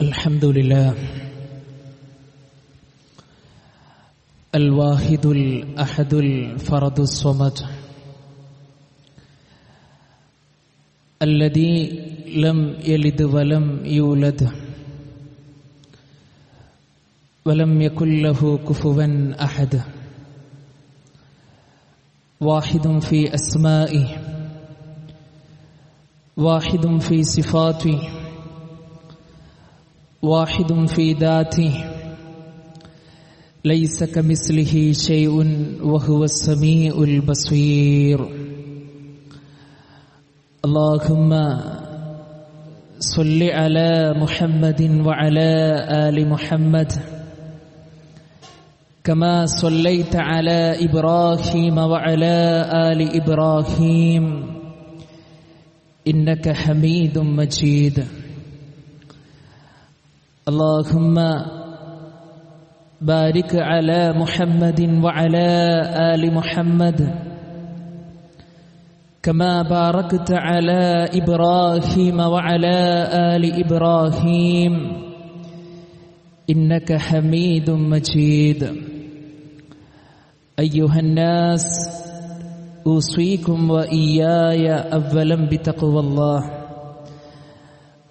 الحمد لله الواحد الأحد الفرد الصمد الذي لم يلد ولم يولد ولم يكن له كفوا أحد واحد في أسمائه واحد في صفاته واحد في ذاته. ليس كمثله شيء وهو السميع البصير. اللهم صل على محمد وعلى آل محمد. كما صليت على إبراهيم وعلى آل إبراهيم. إنك حميد مجيد. اللهم بارك على محمد وعلى آل محمد كما باركت على إبراهيم وعلى آل إبراهيم إنك حميد مجيد. أيها الناس أوصيكم وإياي اولا بتقوى الله.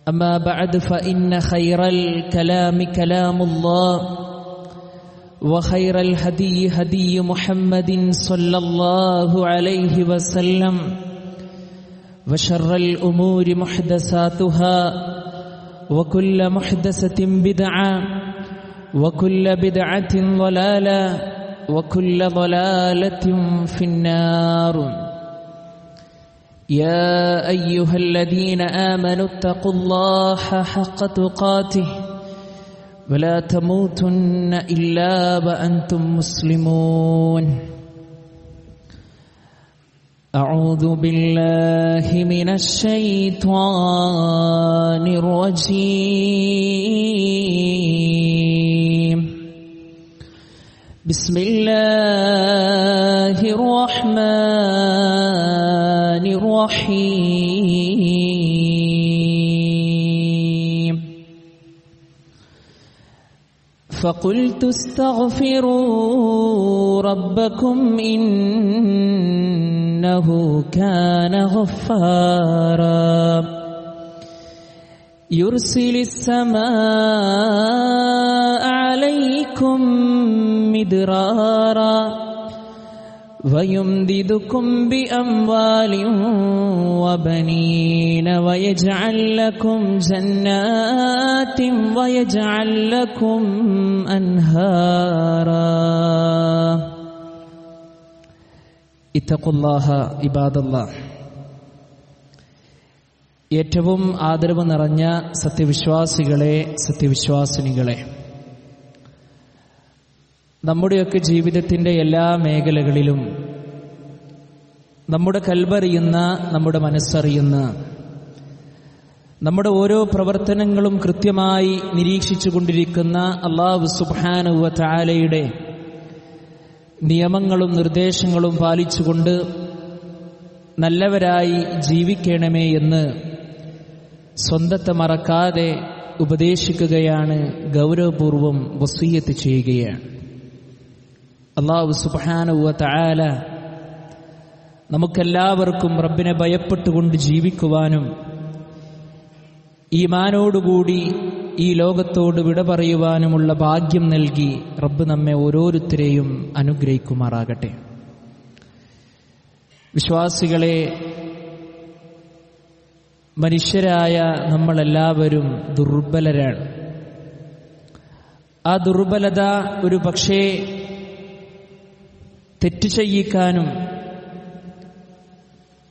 أما بعد فإن خير الكلام كلام الله وخير الهدي هدي محمد صلى الله عليه وسلم وشر الأمور محدثاتها وكل محدثة بدعة وكل بدعة ضلالة وكل ضلالة في النار. يا أيها الذين آمنوا اتقوا الله حق تقاته ولا تموتن إلا وأنتم مسلمون. أعوذ بالله من الشيطان الرجيم. بسم الله الرحمن الرحيم. فقلت استغفروا ربكم إنه كان غفارا. يرسل السماء عليكم مدرارا. ويمددكم بأموال وبنين ويجعل لكم جنات ويجعل لكم أنهارا اتقوا الله عباد الله ഏറ്റവും ആദരവ് നിറഞ്ഞ സത്യവിശ്വാസികളെ സത്യവിശ്വാസിനികളെ നമ്മുടെയൊക്കെ ജീവിതത്തിന്റെ എല്ലാ മേഖലകളിലും നമ്മുടെ കൽവറിയുന്ന നമ്മുടെ മനസ്സറിയുന്ന നമ്മുടെ ഓരോ പ്രവർത്തനങ്ങളും കൃത്യമായി നിരീക്ഷിച്ചു കൊണ്ടിരിക്കുന്ന അള്ളാഹു സുബാനുവ താലയുടെ നിയമങ്ങളും നിർദ്ദേശങ്ങളും പാലിച്ചുകൊണ്ട് നല്ലവരായി ജീവിക്കണമേ എന്ന് സ്വന്തത്തെ മറക്കാതെ ഉപദേശിക്കുകയാണ് ഗൗരവപൂർവം വസീയത്ത് ചെയ്യുകയാണ്. അള്ളാഹു സുബാനുവ നമുക്കെല്ലാവർക്കും റബ്ബിനെ ഭയപ്പെട്ടുകൊണ്ട് ജീവിക്കുവാനും ഈമാനോടുകൂടി ഈ ലോകത്തോട് വിട പറയുവാനുമുള്ള ഭാഗ്യം നൽകി റബ്ബ് നമ്മെ ഓരോരുത്തരെയും അനുഗ്രഹിക്കുമാറാകട്ടെ. വിശ്വാസികളെ മനുഷ്യരായ നമ്മളെല്ലാവരും ദുർബലരാണ്. ആ ദുർബലത ഒരു പക്ഷേ തെറ്റ് ചെയ്യിക്കാനും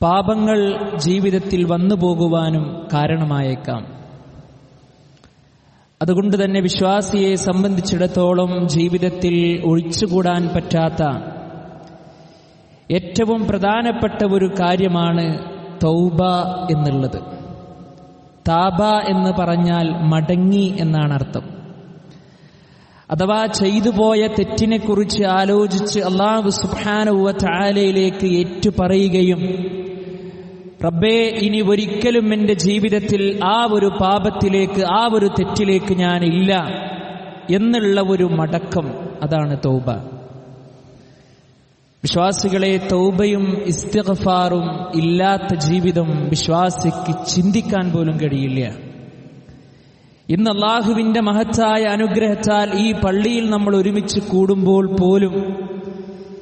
പാപങ്ങൾ ജീവിതത്തിൽ വന്നു പോകുവാനും കാരണമായേക്കാം. അതുകൊണ്ട് തന്നെ വിശ്വാസിയെ സംബന്ധിച്ചിടത്തോളം ജീവിതത്തിൽ ഒഴിച്ചുകൂടാൻ പറ്റാത്ത ഏറ്റവും പ്രധാനപ്പെട്ട ഒരു കാര്യമാണ് തൗബ എന്നുള്ളത്. താബ എന്ന് പറഞ്ഞാൽ മടങ്ങി എന്നാണ് അർത്ഥം. അഥവാ ചെയ്തു പോയ തെറ്റിനെക്കുറിച്ച് ആലോചിച്ച് അള്ളാഹു സുബാനുവ ചാലയിലേക്ക് ഏറ്റുപറയുകയും റബ്ബേ ഇനി ഒരിക്കലും എന്റെ ജീവിതത്തിൽ ആ ഒരു പാപത്തിലേക്ക് ആ ഒരു തെറ്റിലേക്ക് ഞാൻ ഇല്ല എന്നുള്ള ഒരു മടക്കം അതാണ് തൗബ. വിശ്വാസികളെ തൗബയും ഇസ്തിഗ്ഫാറും ഇല്ലാത്ത ജീവിതം വിശ്വാസിക്ക് ചിന്തിക്കാൻ പോലും കഴിയില്ല. ഇന്ന് അള്ളാഹുവിന്റെ മഹത്തായ അനുഗ്രഹത്താൽ ഈ പള്ളിയിൽ നമ്മൾ ഒരുമിച്ച് കൂടുമ്പോൾ പോലും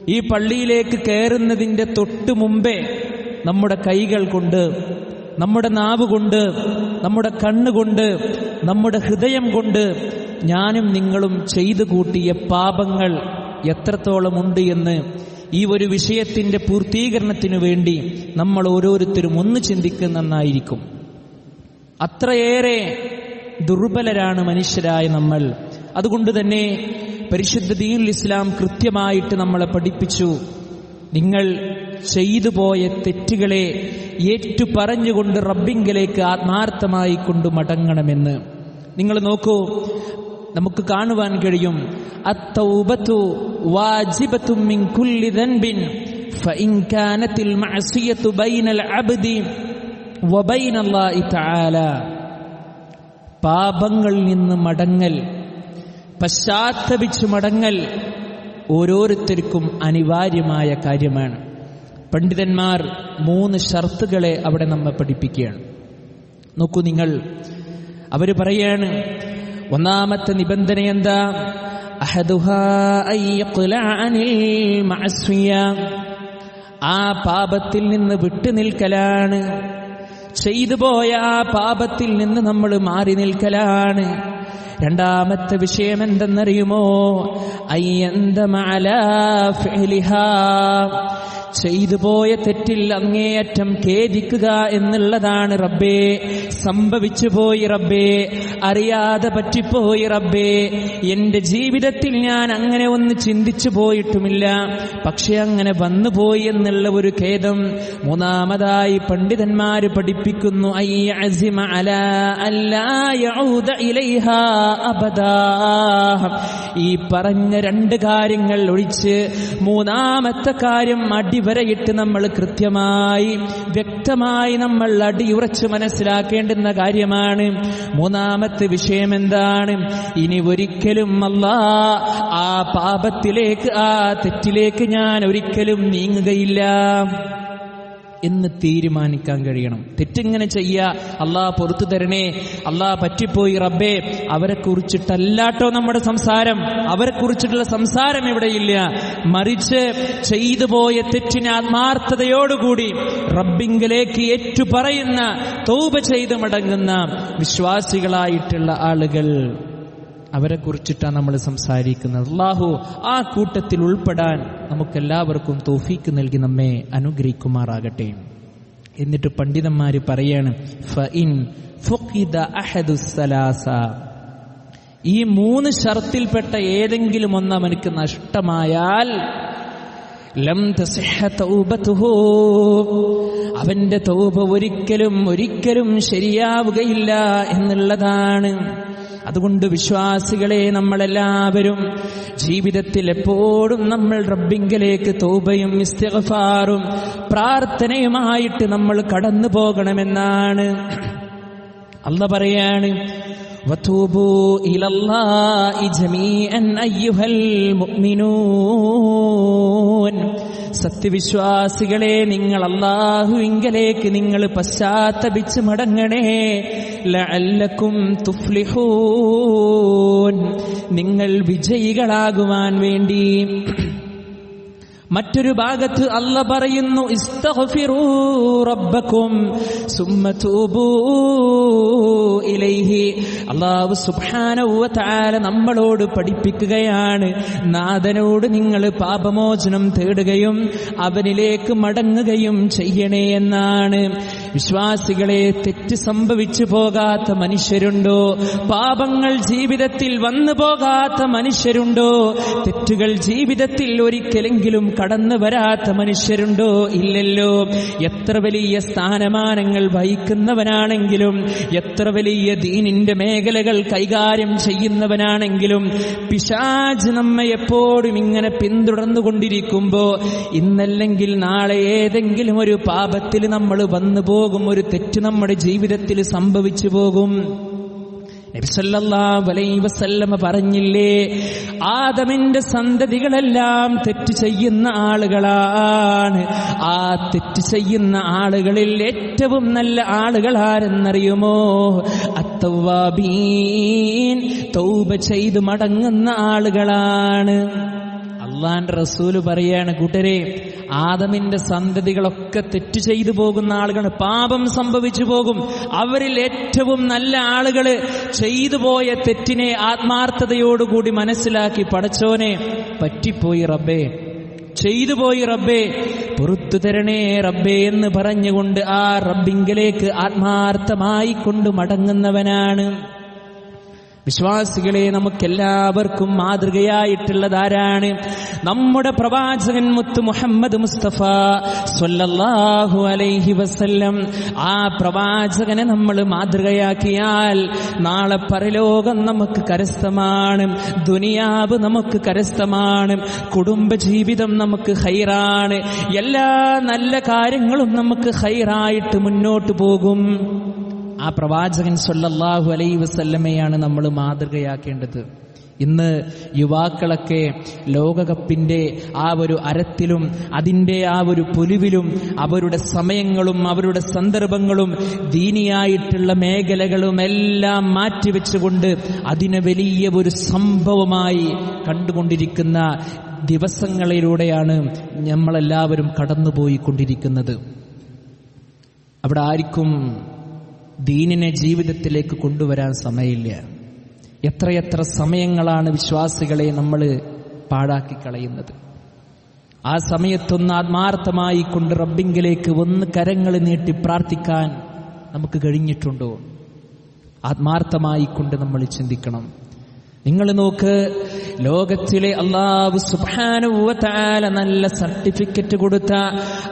ഈ പള്ളിയിലേക്ക് കയറുന്നതിന്റെ തൊട്ടു മുമ്പേ നമ്മുടെ കൈകൾ കൊണ്ട് നമ്മുടെ നാവ് കൊണ്ട് നമ്മുടെ കണ്ണുകൊണ്ട് നമ്മുടെ ഹൃദയം കൊണ്ട് ഞാനും നിങ്ങളും ചെയ്തു കൂട്ടിയ പാപങ്ങൾ എത്രത്തോളമുണ്ട് എന്ന് ഈ ഒരു വിഷയത്തിന്റെ പൂർത്തീകരണത്തിനു വേണ്ടി നമ്മൾ ഓരോരുത്തരും ഒന്ന് ചിന്തിക്കുന്നെന്നായിരിക്കും. അത്രയേറെ ദുർബലരാണ് മനുഷ്യരായ നമ്മൾ അതുകൊണ്ട് തന്നെ പരിശുദ്ധ ദീൻ ഇസ്ലാം കൃത്യമായിട്ട് നമ്മളെ പഠിപ്പിച്ചു നിങ്ങൾ ചെയ്തു പോയ തെറ്റുകളെ ഏറ്റു പറഞ്ഞുകൊണ്ട് റബ്ബിങ്കിലേക്ക് ആത്മാർത്ഥമായി കൊണ്ട് മടങ്ങണമെന്ന് നിങ്ങൾ നോക്കൂ നമുക്ക് കാണുവാൻ കഴിയും അത്തൗബത്തു വാജിബത്തും മിൻ കുല്ലി ദൻബിൻ فإن كانت المعصية بين العبد وبين الله تعالى പാപങ്ങളിൽ നിന്ന് മടങ്ങൽ പശ്ചാത്തപിച്ച് മടങ്ങൽ ഓരോരുത്തർക്കും അനിവാര്യമായ കാര്യമാണ്. പണ്ഡിതന്മാർ മൂന്ന് ഷർത്തുകളെ അവിടെ നമ്മെ പഠിപ്പിക്കുകയാണ്. നോക്കൂ നിങ്ങൾ അവർ പറയാണ് ഒന്നാമത്തെ നിബന്ധന എന്താ. ആ പാപത്തിൽ നിന്ന് വിട്ടുനിൽക്കലാണ്. ചെയ്തു പോയ ആ പാപത്തിൽ നിന്ന് നമ്മൾ മാറി നിൽക്കലാണ്. രണ്ടാമത്തെ വിഷയം എന്തെന്നറിയുമോ? അയ്യന്തമല ചെയ്തു പോയ തെറ്റിൽ അങ്ങേയറ്റം ഖേദിക്കുക എന്നുള്ളതാണ് റബ്ബേ. സംഭവിച്ചു പോയി റബ്ബേ. അറിയാതെ പറ്റിപ്പോയി റബ്ബേ. എന്റെ ജീവിതത്തിൽ ഞാൻ അങ്ങനെ ഒന്ന് ചിന്തിച്ചു പോയിട്ടുമില്ല. പക്ഷെ അങ്ങനെ വന്നുപോയി എന്നുള്ള ഒരു ഖേദം മൂന്നാമതായി പണ്ഡിതന്മാര് പഠിപ്പിക്കുന്നു. ഈ പറഞ്ഞ രണ്ട് കാര്യങ്ങൾ ഒഴിച്ച് മൂന്നാമത്തെ കാര്യം അടിവരയിട്ട് നമ്മൾ കൃത്യമായി വ്യക്തമായി നമ്മൾ അടിയുറച്ച് മനസ്സിലാക്കേണ്ടുന്ന കാര്യമാണ്. മൂന്നാമത്തെ വിഷയം എന്താണ്? ഇനി ഒരിക്കലും അല്ല ആ പാപത്തിലേക്ക് ആ തെറ്റിലേക്ക് ഞാൻ ഒരിക്കലും നീങ്ങുകയില്ല. എന്ന് തീരുമാനിക്കാൻ കഴിയണം. തെറ്റിങ്ങനെ ചെയ്യുക അള്ളാ പുറത്തു തരണേ അള്ളാ പറ്റിപ്പോയി റബ്ബേ അവരെ കുറിച്ചിട്ടല്ലാട്ടോ നമ്മുടെ സംസാരം. അവരെ കുറിച്ചിട്ടുള്ള സംസാരം ഇവിടെയില്ല. മറിച്ച് ചെയ്തു പോയ തെറ്റിന് ആത്മാർത്ഥതയോടുകൂടി റബ്ബിങ്കിലേക്ക് ഏറ്റുപറയുന്ന തൗബ ചെയ്ത് മടങ്ങുന്ന വിശ്വാസികളായിട്ടുള്ള ആളുകൾ. അവരെ കുറിച്ചിട്ടാണ് നമ്മൾ സംസാരിക്കുന്നത്. അള്ളാഹു ആ കൂട്ടത്തിൽ ഉൾപ്പെടാൻ നമുക്കെല്ലാവർക്കും തോഫീക്ക് നൽകി നമ്മെ അനുഗ്രഹിക്കുമാറാകട്ടെ. എന്നിട്ട് പണ്ഡിതന്മാർ പറയാണ് ഈ മൂന്ന് ഷർത്തിൽപ്പെട്ട ഏതെങ്കിലും ഒന്ന് അവനക്ക് നഷ്ടമായാൽ അവന്റെ തൗബ ഒരിക്കലും ഒരിക്കലും ശരിയാവുകയില്ല എന്നുള്ളതാണ്. അതുകൊണ്ട് വിശ്വാസികളെ നമ്മളെല്ലാവരും ജീവിതത്തിൽ എപ്പോഴും നമ്മൾ റബ്ബിങ്കലേക്ക് തോബയും ഇസ്തിഗ്ഫാറും പ്രാർത്ഥനയുമായിട്ട് നമ്മൾ കടന്നു പോകണമെന്നാണ് അല്ല പറയാണ് وتوبوا إلى الله جميعا أيها المؤمنون സത്യവിശ്വാസികളെ നിങ്ങൾ അള്ളാഹുവിങ്കലേക്ക് നിങ്ങൾ പശ്ചാത്തപിച്ച് മടങ്ങണേ. ലഅല്ലക്കും തുഫ്ലിഹൂൻ. നിങ്ങൾ വിജയികളാകുവാൻ വേണ്ടി മറ്റൊരു ഭാഗത്ത് അല്ല പറയുന്നു വ നമ്മളോട് പഠിപ്പിക്കുകയാണ് നാഥനോട് നിങ്ങൾ പാപമോചനം തേടുകയും അവനിലേക്ക് മടങ്ങുകയും ചെയ്യണേ എന്നാണ്. വിശ്വാസികളെ തെറ്റ് സംഭവിച്ചു പോകാത്ത മനുഷ്യരുണ്ടോ? പാപങ്ങൾ ജീവിതത്തിൽ വന്നു പോകാത്ത മനുഷ്യരുണ്ടോ? തെറ്റുകൾ ജീവിതത്തിൽ ഒരിക്കലെങ്കിലും കടന്നു വരാത്ത മനുഷ്യരുണ്ടോ? ഇല്ലല്ലോ. എത്ര വലിയ സ്ഥാനമാനങ്ങൾ വഹിക്കുന്നവനാണെങ്കിലും എത്ര വലിയ ദീനിന്റെ മേഖലകൾ കൈകാര്യം ചെയ്യുന്നവനാണെങ്കിലും പിശാജ് നമ്മെ എപ്പോഴും ഇങ്ങനെ പിന്തുടർന്നുകൊണ്ടിരിക്കുമ്പോ ഇന്നല്ലെങ്കിൽ നാളെ ഏതെങ്കിലും ഒരു പാപത്തിൽ നമ്മൾ വന്നു പോകും ഒരു തെറ്റ് നമ്മുടെ ജീവിതത്തിൽ സംഭവിച്ചു പോകും. വസല്ലമ പറഞ്ഞില്ലേ ആദമിന്റെ സന്തതികളെല്ലാം തെറ്റ് ചെയ്യുന്ന ആളുകളാണ്. ആ തെറ്റ് ചെയ്യുന്ന ആളുകളിൽ ഏറ്റവും നല്ല ആളുകൾ ആരെന്നറിയുമോ തൗബ ചെയ്തു മടങ്ങുന്ന ആളുകളാണ്. അള്ളാന്റെ റസൂൽ പറയാണ് കൂട്ടരെ ആദമിന്റെ സന്തതികളൊക്കെ തെറ്റ് ചെയ്തു പോകുന്ന ആളുകൾ പാപം സംഭവിച്ചു പോകും. അവരിൽ ഏറ്റവും നല്ല ആളുകൾ ചെയ്തു പോയ തെറ്റിനെ ആത്മാർത്ഥതയോടുകൂടി മനസ്സിലാക്കി പടച്ചോനെ പറ്റിപ്പോയി റബ്ബേ. ചെയ്തു പോയി റബ്ബേ. പുറത്തു തരണേ റബ്ബേ എന്ന് പറഞ്ഞുകൊണ്ട് ആ റബ്ബിങ്കിലേക്ക് ആത്മാർത്ഥമായി കൊണ്ട് മടങ്ങുന്നവനാണ്. വിശ്വാസികളെ നമുക്കെല്ലാവർക്കും മാതൃകയായിട്ടുള്ളതാരാണ്? നമ്മുടെ പ്രവാചകൻ മുത്ത് മുഹമ്മദ് മുസ്തഫ സൊല്ലാഹു അലൈഹി വസല്ലം. ആ പ്രവാചകനെ നമ്മൾ മാതൃകയാക്കിയാൽ നാളെ പരലോകം നമുക്ക് കരസ്ഥമാണ്. ദുനിയാവ് നമുക്ക് കരസ്ഥമാണ്. കുടുംബജീവിതം നമുക്ക് ഹൈറാണ്. എല്ലാ നല്ല കാര്യങ്ങളും നമുക്ക് ഹൈറായിട്ട് മുന്നോട്ട് പോകും. ആ പ്രവാചകൻ സൊല്ലാഹു അലൈ വസല്ലമയാണ് നമ്മൾ മാതൃകയാക്കേണ്ടത്. ഇന്ന് യുവാക്കളൊക്കെ ലോകകപ്പിന്റെ ആ ഒരു അരത്തിലും അതിന്റെ ആ ഒരു പൊലിവിലും അവരുടെ സമയങ്ങളും അവരുടെ സന്ദർഭങ്ങളും ദീനിയായിട്ടുള്ള മേഖലകളും എല്ലാം മാറ്റിവെച്ചുകൊണ്ട് അതിനെ വലിയ ഒരു സംഭവമായി കണ്ടുകൊണ്ടിരിക്കുന്ന ദിവസങ്ങളിലൂടെയാണ് നമ്മളെല്ലാവരും കടന്നുപോയിക്കൊണ്ടിരിക്കുന്നത്. അവിടെ ആർക്കും ദീനിനെ ജീവിതത്തിലേക്ക് കൊണ്ടുവരാൻ സമയമില്ല. എത്രയെത്ര സമയങ്ങളാണ് വിശ്വാസികളെ നമ്മൾ പാഴാക്കി കളയുന്നത് ആ സമയത്തൊന്ന് ആത്മാർത്ഥമായി കൊണ്ട് റബ്ബിങ്കിലേക്ക് ഒന്ന് കരങ്ങൾ നീട്ടി പ്രാർത്ഥിക്കാൻ നമുക്ക് കഴിഞ്ഞിട്ടുണ്ടോ? ആത്മാർത്ഥമായി കൊണ്ട് നമ്മൾ ചിന്തിക്കണം. നിങ്ങൾ നോക്ക് ലോകത്തിലെ അള്ളാഹു സുബാനുവല നല്ല സർട്ടിഫിക്കറ്റ് കൊടുത്ത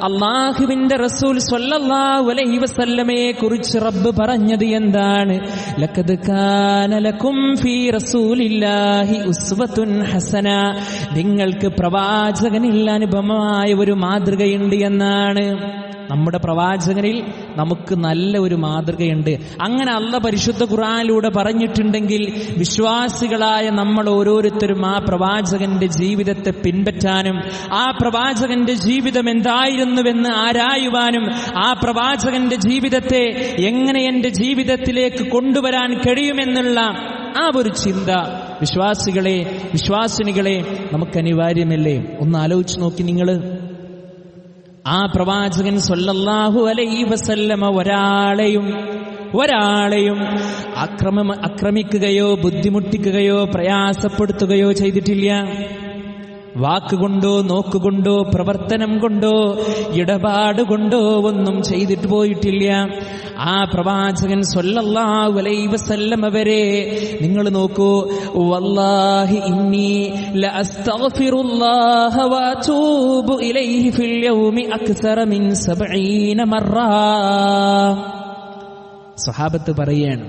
അള്ളാഹുവിന്റെ റസൂൽ സ്വല്ലല്ലാഹു അലൈഹി വസല്ലമയെ കുറിച്ച് റബ്ബ് പറഞ്ഞത് എന്താണ്? ലഖദ് കാന ഫീ റസൂലില്ലാഹി ഹസന. നിങ്ങൾക്ക് പ്രവാചകനിൽ അനുപമമായ ഒരു മാതൃകയുണ്ട് എന്നാണ്. നമ്മുടെ പ്രവാചകനിൽ നമുക്ക് നല്ല ഒരു മാതൃകയുണ്ട്. അങ്ങനെ അല്ല പരിശുദ്ധ ഖുറാനിലൂടെ പറഞ്ഞിട്ടുണ്ടെങ്കിൽ വിശ്വാസികളായ നമ്മൾ ഓരോരുത്തരും ആ പ്രവാചകന്റെ ജീവിതത്തെ പിൻപറ്റാനും ആ പ്രവാചകന്റെ ജീവിതം എന്തായിരുന്നുവെന്ന് ആരായുവാനും ആ പ്രവാചകന്റെ ജീവിതത്തെ എങ്ങനെ എന്റെ ജീവിതത്തിലേക്ക് കൊണ്ടുവരാൻ കഴിയുമെന്നുള്ള ആ ഒരു ചിന്ത. വിശ്വാസികളെ വിശ്വാസിനികളെ നമുക്ക് അനിവാര്യമല്ലേ? ഒന്ന് ആലോചിച്ച് നോക്കി നിങ്ങൾ ആ പ്രവാചകൻ സൊല്ലാഹു അലൈ വസല്ലമ ഒരാളെയും ഒരാളെയും അക്രമ അക്രമിക്കുകയോ ബുദ്ധിമുട്ടിക്കുകയോ പ്രയാസപ്പെടുത്തുകയോ ചെയ്തിട്ടില്ല. വാക്കുകൊണ്ടോ നോക്കുകൊണ്ടോ പ്രവർത്തനം കൊണ്ടോ ഇടപാടുകൊണ്ടോ ഒന്നും ചെയ്തിട്ട് പോയിട്ടില്ല. ആ പ്രവാചകൻ സല്ലല്ലാഹു അലൈഹി വസല്ലം അവരെ നിങ്ങൾ നോക്കൂ വല്ലാഹി ഇന്നി ലഅസ്തഗ്ഫിറുല്ലാഹ വഅതൂബു ഇലൈഹി ഫിൽ യൗമി അക്സറ മിൻ 70 മറ. സ്വഹാബത്ത് പറയാണ്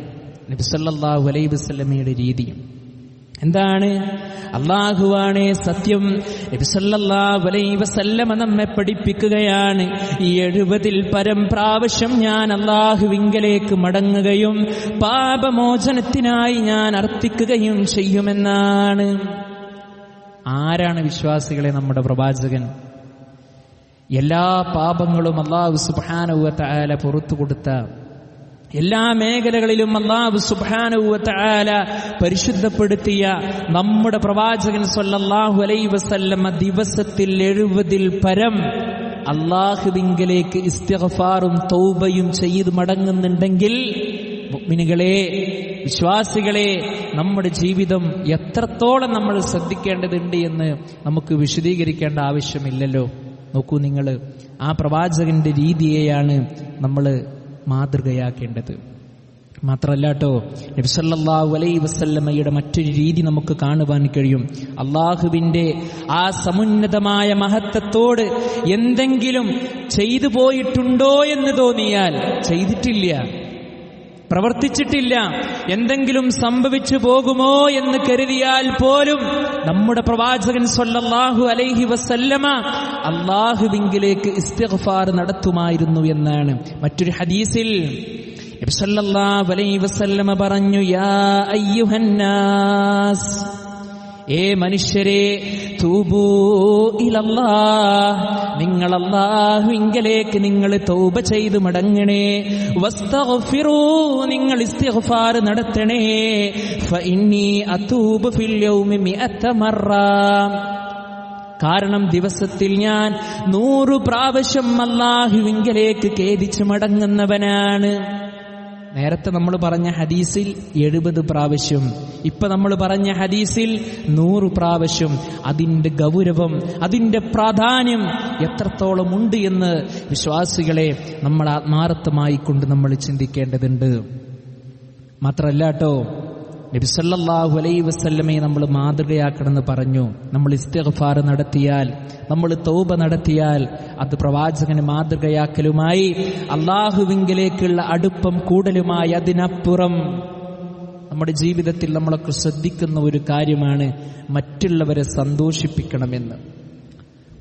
നബി സല്ലല്ലാഹു അലൈഹി വസല്ലമയുടെ രീതിയും എന്താണ്? അള്ളാഹുവാണ് സത്യം. വസല്ലമ നമ്മെ പഠിപ്പിക്കുകയാണ്. ഈ എഴുപതിൽ പരം പ്രാവശ്യം ഞാൻ അള്ളാഹുവിങ്കലേക്ക് മടങ്ങുകയും പാപമോചനത്തിനായി ഞാൻ അർപ്പിക്കുകയും ചെയ്യുമെന്നാണ്. ആരാണ് വിശ്വാസികളെ നമ്മുടെ പ്രവാചകൻ? എല്ലാ പാപങ്ങളും അള്ളാഹു സുബാനുവ തആല പുറത്തു കൊടുത്ത എല്ലാ മേഖലകളിലും അള്ളാഹു സുബാനുവല പരിശുദ്ധപ്പെടുത്തിയ നമ്മുടെ പ്രവാചകൻ സല്ലല്ലാഹു അലൈ വസല്ലമ ദിവസത്തിൽ എഴുപതിൽ പരം അള്ളാഹുവിങ്കലേക്ക് ഇസ്തിഗ്ഫാറും തൗബയും ചെയ്ത് മടങ്ങുന്നുണ്ടെങ്കിൽ മുഅ്മിനുകളെ വിശ്വാസികളെ നമ്മുടെ ജീവിതം എത്രത്തോളം നമ്മൾ ശ്രദ്ധിക്കേണ്ടതുണ്ട് എന്ന് നമുക്ക് വിശദീകരിക്കേണ്ട ആവശ്യമില്ലല്ലോ. നോക്കൂ നിങ്ങൾ ആ പ്രവാചകന്റെ രീതിയെയാണ് നമ്മൾ മാതൃകയാക്കേണ്ടത്. മാത്രമല്ല കേട്ടോ നബിസല്ലാഹു അലൈ വസല്ലമ്മയുടെ മറ്റൊരു രീതി നമുക്ക് കാണുവാൻ കഴിയും. അള്ളാഹുവിന്റെ ആ സമുന്നതമായ മഹത്വത്തോട് എന്തെങ്കിലും ചെയ്തു പോയിട്ടുണ്ടോ എന്ന് തോന്നിയാൽ ചെയ്തിട്ടില്ല. പ്രവർത്തിച്ചിട്ടില്ല. എന്തെങ്കിലും സംഭവിച്ചു പോകുമോ എന്ന് കരുതിയാൽ പോലും നമ്മുടെ പ്രവാചകൻ സൊല്ലാഹു അലൈഹി വസല്ലമ അള്ളാഹുവിങ്കിലേക്ക് ഇസ്തിഗ്ഫാർ നടത്തുമായിരുന്നു എന്നാണ്. മറ്റൊരു ഹദീസിൽ അലൈഹി വസല്ലമ പറഞ്ഞു യാ അയ്യുഹന്നാസ് ഏ മനുഷ്യരെ തൂബൂ നിങ്ങൾ അള്ളാഹുവിങ്കലേക്ക് നിങ്ങൾ തൗബ ചെയ്ത് മടങ്ങണേ. വസ്തഗ്ഫിറൂ നിങ്ങൾ ഇസ്തിഗ്ഫാർ നടത്തണേ. ഫഇന്നി അതൂബു ഫിൽ യൗമി കാരണം ദിവസത്തിൽ ഞാൻ നൂറു പ്രാവശ്യം അല്ലാഹുവിങ്കലേക്ക് കേദിച്ചു മടങ്ങുന്നവനാണ്. നേരത്തെ നമ്മൾ പറഞ്ഞ ഹദീസിൽ എഴുപത് പ്രാവശ്യം. ഇപ്പൊ നമ്മൾ പറഞ്ഞ ഹദീസിൽ നൂറ് പ്രാവശ്യം. അതിന്റെ ഗൗരവം അതിന്റെ പ്രാധാന്യം എത്രത്തോളം ഉണ്ട് എന്ന് വിശ്വാസികളെ നമ്മൾ ആത്മാർത്ഥമായി കൊണ്ട് നമ്മൾ ചിന്തിക്കേണ്ടതുണ്ട്. മാത്രല്ല കേട്ടോ നബിസല്ലാഹു അലൈ വസല്ലമയെ നമ്മൾ മാതൃകയാക്കണമെന്ന് പറഞ്ഞു. നമ്മൾ ഇസ്തിഗ്ഫാർ നടത്തിയാൽ നമ്മൾ തൗബ നടത്തിയാൽ അത് പ്രവാചകന് മാതൃകയാക്കലുമായി അള്ളാഹുവിങ്കിലേക്കുള്ള അടുപ്പം കൂടലുമായി അതിനപ്പുറം നമ്മുടെ ജീവിതത്തിൽ നമ്മളൊക്കെ ശ്രദ്ധിക്കുന്ന ഒരു കാര്യമാണ് മറ്റുള്ളവരെ സന്തോഷിപ്പിക്കണമെന്ന്.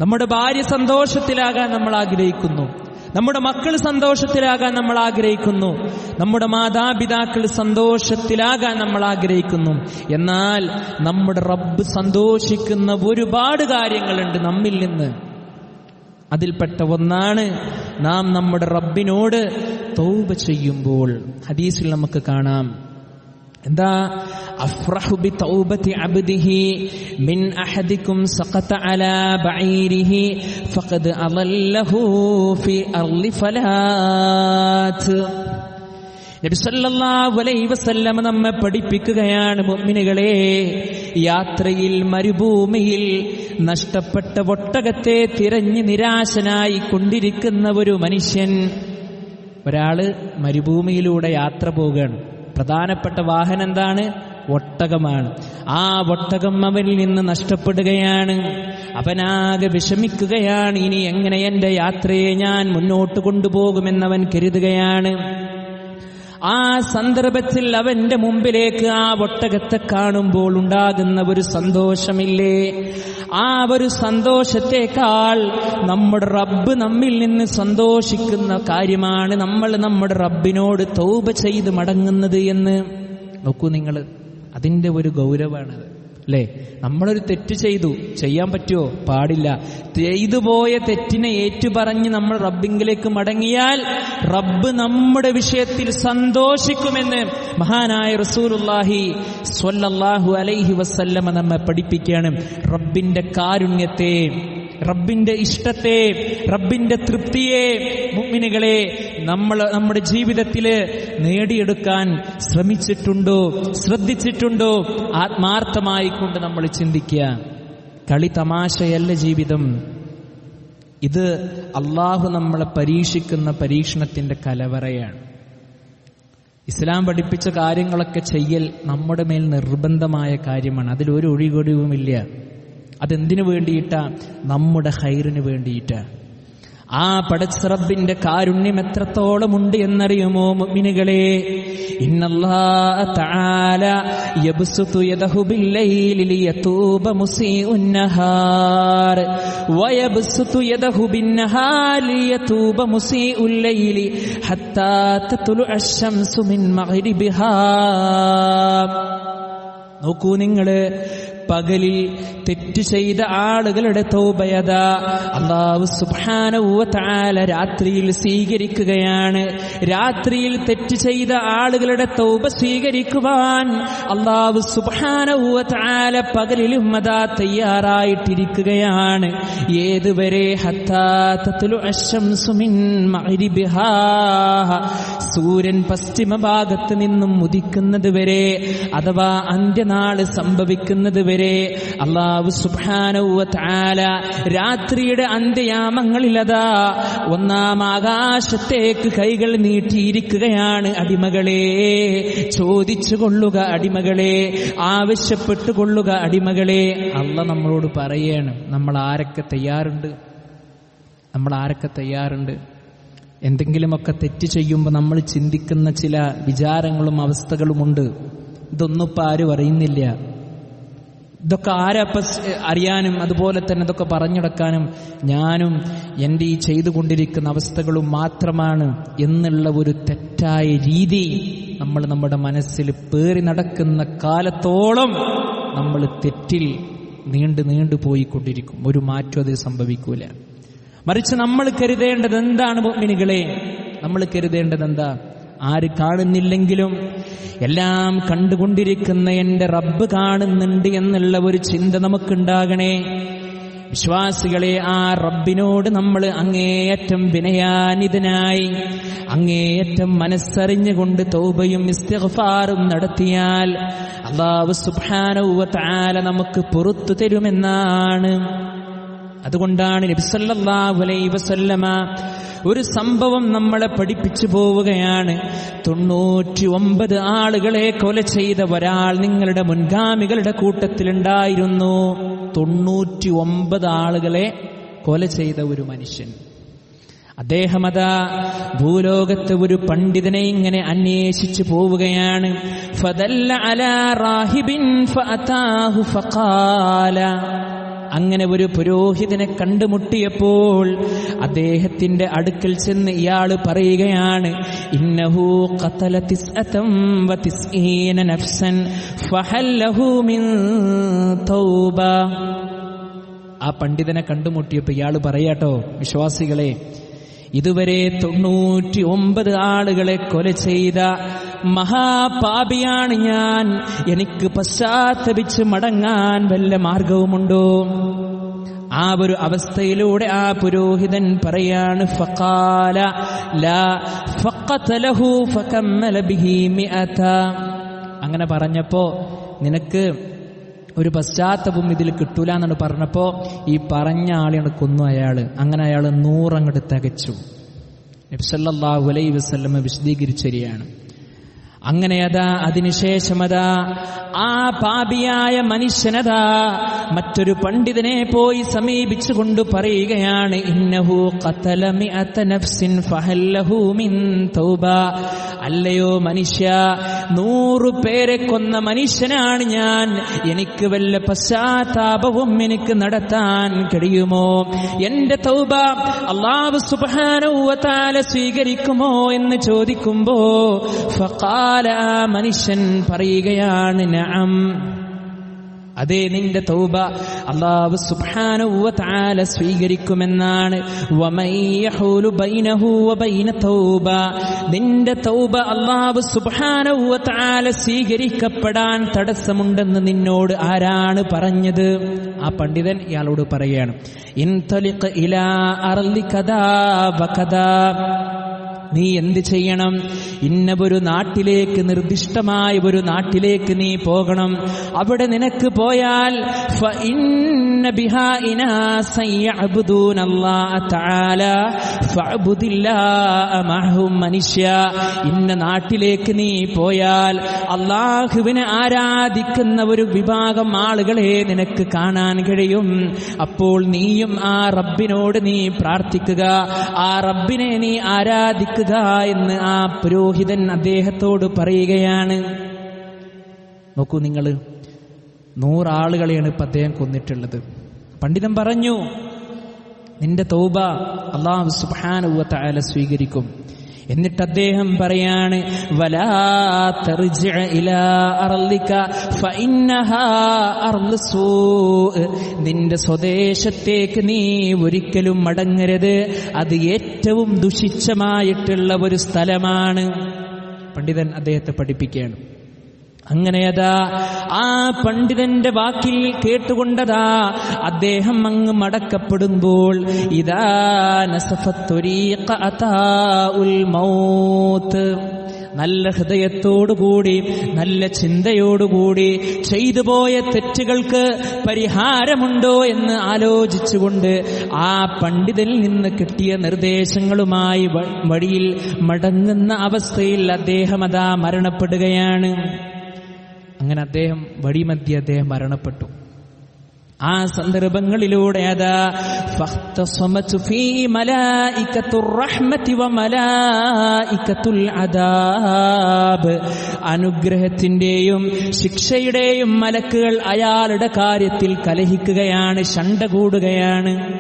നമ്മുടെ ഭാര്യ സന്തോഷത്തിലാകാൻ നമ്മൾ ആഗ്രഹിക്കുന്നു. നമ്മുടെ മക്കൾ സന്തോഷത്തിലാകാൻ നമ്മൾ ആഗ്രഹിക്കുന്നു. നമ്മുടെ മാതാപിതാക്കൾ സന്തോഷത്തിലാകാൻ നമ്മൾ ആഗ്രഹിക്കുന്നു. എന്നാൽ നമ്മുടെ റബ്ബ് സന്തോഷിക്കുന്ന ഒരുപാട് കാര്യങ്ങളുണ്ട് നമ്മിൽ നിന്ന്. അതിൽപ്പെട്ട ഒന്നാണ് നാം നമ്മുടെ റബ്ബിനോട് തൗബ ചെയ്യുമ്പോൾ. ഹദീസിൽ നമുക്ക് കാണാം. എന്താ? അഫ്റഹു ബി തൗബത്തി അബ്ദിഹി മിൻ അഹദിക്കും സഖത അലാ ബഈരിഹി ഫഖദ് അളല്ലഹു ഫി അർളി ഫലാത്ത്. നബി സല്ലല്ലാഹു അലൈഹി വസല്ലം നമ്മെ പഠിപ്പിക്കുകയാണ് മുഅ്മിനുകളെ. യാത്രയിൽ മരുഭൂമിയിൽ നഷ്ടപ്പെട്ട ഒട്ടകത്തെ തിരഞ്ഞ് നിരാശനായി കൊണ്ടിരിക്കുന്ന ഒരു മനുഷ്യൻ. ഒരാൾ മരുഭൂമിയിലൂടെ യാത്ര പോവുകയാണ്. പ്രധാനപ്പെട്ട വാഹനം എന്താണ്? ഒട്ടകമാണ്. ആ ഒട്ടകം അവനിൽ നിന്ന് നഷ്ടപ്പെടുകയാണ്. അവനാകെ വിഷമിക്കുകയാണ്. ഇനി എങ്ങനെ എന്റെ യാത്രയെ ഞാൻ മുന്നോട്ട് കൊണ്ടുപോകുമെന്നവൻ കരുതുകയാണ്. ആ സന്ദർഭത്തിൽ അവന്റെ മുമ്പിലേക്ക് ആ ഒട്ടകത്തെ കാണുമ്പോൾ ഉണ്ടാകുന്ന ഒരു സന്തോഷമില്ലേ? ആ ഒരു സന്തോഷത്തെക്കാൾ നമ്മുടെ റബ്ബ് നമ്മിൽ നിന്ന് സന്തോഷിക്കുന്ന കാര്യമാണ് നമ്മൾ നമ്മുടെ റബ്ബിനോട് തൗബ ചെയ്ത് മടങ്ങുന്നത് എന്ന്. നോക്കൂ നിങ്ങൾ അതിന്റെ ഒരു ഗൗരവമാണത്. അല്ലേ നമ്മളൊരു തെറ്റ് ചെയ്തു. ചെയ്യാൻ പറ്റുമോ പാടില്ല. ചെയ്തു പോയ തെറ്റിനെ ഏറ്റുപറഞ്ഞ് നമ്മൾ റബ്ബിങ്കിലേക്ക് മടങ്ങിയാൽ റബ്ബ് നമ്മുടെ വിഷയത്തിൽ സന്തോഷിക്കുമെന്ന് മഹാനായ റസൂലുല്ലാഹി സ്വല്ലല്ലാഹു അലൈഹി വസല്ലമ നമ്മെ പഠിപ്പിക്കുകയാണ്. റബ്ബിന്റെ കാരുണ്യത്തെ റബ്ബിന്റെ ഇഷ്ടത്തെ റബ്ബിന്റെ തൃപ്തിയെ മുഗ്മിനുകളെ നമ്മൾ നമ്മുടെ ജീവിതത്തിൽ നേടിയെടുക്കാൻ ശ്രമിച്ചിട്ടുണ്ടോ ശ്രദ്ധിച്ചിട്ടുണ്ടോ ആത്മാർത്ഥമായി കൊണ്ട് നമ്മൾ ചിന്തിക്കുക. കളി തമാശയല്ല ജീവിതം. ഇത് അള്ളാഹു നമ്മളെ പരീക്ഷിക്കുന്ന പരീക്ഷണത്തിന്റെ കലവറയാണ്. ഇസ്ലാം പഠിപ്പിച്ച കാര്യങ്ങളൊക്കെ ചെയ്യൽ നമ്മുടെ മേൽ നിർബന്ധമായ കാര്യമാണ്. അതിലൊരു ഒഴികൊഴിവുമില്ല അതെന്തിനു വേണ്ടിയിട്ടാ? നമ്മുടെ ഹൈറിന് വേണ്ടിയിട്ട്. ആ പടച്ചറബിന്റെ കാരുണ്യം എത്രത്തോളമുണ്ട് എന്നറിയുമോ മിനുകളെ നോക്കൂ നിങ്ങൾ പകലിൽ തെറ്റ് ചെയ്ത ആളുകളുടെ തൗബയത അള്ളാഹു സുബാനവ രാത്രിയിൽ സ്വീകരിക്കുകയാണ്. രാത്രിയിൽ തെറ്റ് ചെയ്ത ആളുകളുടെ തൗബ സ്വീകരിക്കുവാൻ അള്ളാഹു സുബാനവ പകലിലും അതാ തയ്യാറായിട്ടിരിക്കുകയാണ്. ഏതുവരെ? സൂര്യൻ പശ്ചിമ ഭാഗത്ത് നിന്നും ഉദിക്കുന്നത് വരെ അഥവാ അന്ത്യനാൾ സംഭവിക്കുന്നത് വരെ പ്രിയമുള്ളവരെ അള്ളാഹു സുബാനൗല രാത്രിയുടെ അന്ത്യയാമങ്ങളിലതാ ഒന്നാം ആകാശത്തേക്ക് കൈകൾ നീട്ടിയിരിക്കുകയാണ് അടിമകളെ. ചോദിച്ചു കൊള്ളുക അടിമകളെ ആവശ്യപ്പെട്ടു കൊള്ളുക അടിമകളെ. അല്ല നമ്മളോട് പറയണം നമ്മൾ ആരൊക്കെ തയ്യാറുണ്ട്? നമ്മൾ ആരൊക്കെ തയ്യാറുണ്ട്? എന്തെങ്കിലുമൊക്കെ തെറ്റ് ചെയ്യുമ്പോൾ നമ്മൾ ചിന്തിക്കുന്ന ചില വിചാരങ്ങളും അവസ്ഥകളുമുണ്ട്. ഇതൊന്നും ഇപ്പം ആരും അറിയുന്നില്ല. ഇതൊക്കെ ആരപ്പ അറിയാനും അതുപോലെ തന്നെ ഇതൊക്കെ പറഞ്ഞെടുക്കാനും ഞാനും എന്റെ ഈ ചെയ്തുകൊണ്ടിരിക്കുന്ന അവസ്ഥകളും മാത്രമാണ് എന്നുള്ള ഒരു തെറ്റായ രീതി നമ്മൾ നമ്മുടെ മനസ്സിൽ പേറി നടക്കുന്ന കാലത്തോളം നമ്മൾ തെറ്റിൽ നീണ്ടു നീണ്ടു പോയിക്കൊണ്ടിരിക്കും. ഒരു മാറ്റം അത് സംഭവിക്കൂല. മറിച്ച് നമ്മൾ കരുതേണ്ടത് എന്താണ് മിനികളെ നമ്മൾ കരുതേണ്ടത് എന്താ? ആര് കാണുന്നില്ലെങ്കിലും എല്ലാം കണ്ടുകൊണ്ടിരിക്കുന്ന എന്റെ റബ്ബ് കാണുന്നുണ്ട് എന്നുള്ള ഒരു ചിന്ത നമുക്കുണ്ടാകണേ. വിശ്വാസികളെ ആ റബ്ബിനോട് നമ്മൾ അങ്ങേയറ്റം വിനയാനിതനായി അങ്ങേയറ്റം മനസ്സറിഞ്ഞുകൊണ്ട് തൗബയും ഇസ്തിഗ്ഫാറും നടത്തിയാൽ അള്ളാഹു സുബ്ഹാനഹു തആല നമുക്ക് പുറത്തു തരുമെന്നാണ്. അതുകൊണ്ടാണ് വസല്ലമ ഒരു സംഭവം നമ്മളെ പഠിപ്പിച്ചു പോവുകയാണ്. തൊണ്ണൂറ്റി ഒമ്പത് ആളുകളെ കൊല ചെയ്ത ഒരാൾ നിങ്ങളുടെ മുൻഗാമികളുടെ കൂട്ടത്തിലുണ്ടായിരുന്നു. തൊണ്ണൂറ്റി ഒമ്പത് ആളുകളെ കൊല ചെയ്ത ഒരു മനുഷ്യൻ. അദ്ദേഹം അതാ ഭൂലോകത്ത് ഒരു പണ്ഡിതനെ ഇങ്ങനെ അന്വേഷിച്ചു പോവുകയാണ്. ഫദല്ല അലാ റാഹിബിൻ ഫഅതാഹു ഫഖാല. അങ്ങനെ ഒരു പുരോഹിതനെ കണ്ടുമുട്ടിയപ്പോൾ അദ്ദേഹത്തിന്റെ അടുക്കൽ ചെന്ന് ഇയാൾ പറയുകയാണ് ഇന്നഹു വതിസ്ഈന നഫ്സൻ ഫഹല്ലഹു മിൻ തൗബ. ആ പണ്ഡിതനെ കണ്ടുമുട്ടിയപ്പോൾ ഇയാൾ പറയാട്ടോ വിശ്വാസികളെ ഇതുവരെ തൊണ്ണൂറ്റി ഒമ്പത് ആളുകളെ കൊല ചെയ്ത മഹാപാപിയാണ് ഞാൻ. എനിക്ക് പശ്ചാത്തപിച്ച് മടങ്ങാൻ വല്ല മാർഗവുമുണ്ടോ? ആ ഒരു അവസ്ഥയിലൂടെ ആ പുരോഹിതൻ പറയാണ് ലാ അങ്ങനെ പറഞ്ഞപ്പോ നിനക്ക് ഒരു പശ്ചാത്തപം ഇതിൽ കിട്ടൂല എന്നാണ് പറഞ്ഞപ്പോ ഈ പറഞ്ഞ ആളെയാണ് കൊന്നു അയാൾ. അങ്ങനെ അയാൾ നൂറങ്ങോട്ട് തികച്ചു. നബ്സല്ലാഹു അലൈ വസ്ല്ലമ വിശദീകരിച്ചരിയാണ്. അങ്ങനെ അതാ അതിനുശേഷമതാ. ആ പാപിയായ മനുഷ്യനതാ മറ്റൊരു പണ്ഡിതനെ പോയി സമീപിച്ചുകൊണ്ട് പറയുകയാണ് ഇന്നഹു മിൻ തൗബ. അല്ലയോ മനുഷ്യ നൂറു പേരെ കൊന്ന മനുഷ്യനാണ് ഞാൻ. എനിക്ക് വല്ല പശ്ചാത്താപവും എനിക്ക് നടത്താൻ കഴിയുമോ? എന്റെ തൗബ അള്ളാഹു സുബാനൂവത്താല സ്വീകരിക്കുമോ എന്ന് ചോദിക്കുമ്പോ ഫഖാല ആ മനുഷ്യൻ പറയുകയാണ് നഅം. അതേ നിന്റെ തൗബ അള്ളാഹു സുബ്ഹാനഹു തആല സ്വീകരിക്കുമെന്നാണ്. വമയ്യഹൂലു ബൈനഹു വബൈന തൗബ. നിന്റെ തൗബ അള്ളാഹു സുബ്ഹാനഹു തആല സ്വീകരിക്കപ്പെടാൻ തടസ്സമുണ്ടെന്ന് നിന്നോട് ആരാണ് പറഞ്ഞത്? ആ പണ്ഡിതൻ ഇയാളോട് പറയാണ് ഇൻതലിഖ് ഇലാ അർലി കദാ വകദാ. നീ എന്ത് ചെയ്യണം? ഇന്ന ഒരു നാട്ടിലേക്ക് നിർദ്ദിഷ്ടമായ ഒരു നാട്ടിലേക്ക് നീ പോകണം. അവിടെ നിനക്ക് പോയാൽ فإن بها إناسا يعبدون الله تعالى فاعبد الله معهم മനുഷ്യ ഇന്ന നാട്ടിലേക്ക് നീ പോയാൽ അള്ളാഹുവിനെ ആരാധിക്കുന്ന ഒരു വിഭാഗം ആളുകളെ നിനക്ക് കാണാൻ കഴിയും അപ്പോൾ നീയും ആ റബ്ബിനോട് നീ പ്രാർത്ഥിക്കുക ആ റബ്ബിനെ നീ ആരാധിക്കുക എന്ന് ആ പുരോഹിതൻ അദ്ദേഹത്തോട് പറയുകയാണ് നോക്കൂ നിങ്ങൾ നൂറാളുകളെയാണ് ഇപ്പൊ അദ്ദേഹം കൊന്നിട്ടുള്ളത്. പണ്ഡിതൻ പറഞ്ഞു നിന്റെ തൗബ അള്ളാഹു സുബ്ഹാനഹു തആല സ്വീകരിക്കും. എന്നിട്ട് അദ്ദേഹം പറയാണ് നിന്റെ സ്വദേശത്തേക്ക് നീ ഒരിക്കലും മടങ്ങരുത്. അത് ഏറ്റവും ദുഷിച്ചമായിട്ടുള്ള ഒരു സ്ഥലമാണ്. പണ്ഡിതൻ അദ്ദേഹത്തെ പഠിപ്പിക്കുകയാണ്. അങ്ങനെയതാ ആ പണ്ഡിതന്റെ വാക്കിൽ കേട്ടുകൊണ്ടതാ അദ്ദേഹം അങ്ങ് മടക്കപ്പെടുമ്പോൾ ഇതാ മൗത്ത്. നല്ല ഹൃദയത്തോടുകൂടി നല്ല ചിന്തയോടുകൂടി ചെയ്തു പോയ തെറ്റുകൾക്ക് പരിഹാരമുണ്ടോ എന്ന് ആലോചിച്ചുകൊണ്ട് ആ പണ്ഡിതനിൽ നിന്ന് കിട്ടിയ നിർദ്ദേശങ്ങളുമായി വഴിയിൽ മടങ്ങുന്ന അവസ്ഥയിൽ അദ്ദേഹം അതാ മരണപ്പെടുകയാണ്. അങ്ങനെ അദ്ദേഹം വഴിമധ്യ അദ്ദേഹം മരണപ്പെട്ടു. ആ സന്ദർഭങ്ങളിലൂടെ അനുഗ്രഹത്തിന്റെയും ശിക്ഷയുടെയും മലക്കുകൾ അയാളുടെ കാര്യത്തിൽ കലഹിക്കുകയാണ് ശണ്ട കൂടുകയാണ്.